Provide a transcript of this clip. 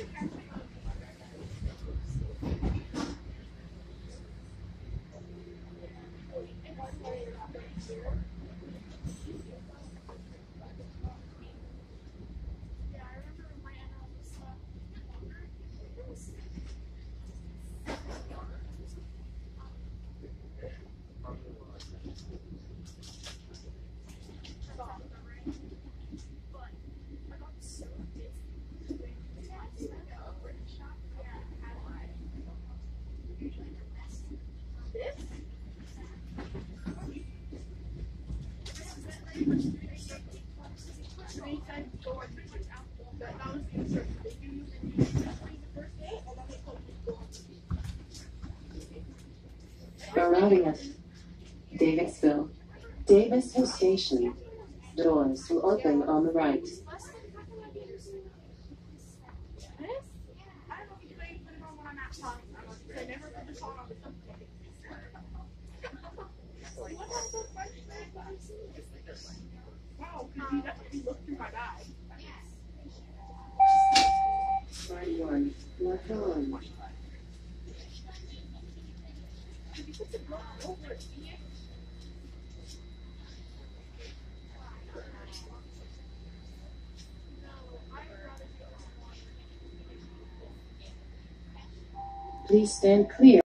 Thank you. Erroneous. Davisville. Davisville Station. Doors will open on the right. I never put the song on the subject. Wow, because you definitely looked through my bag. Line 1. Lock on. Please stand clear.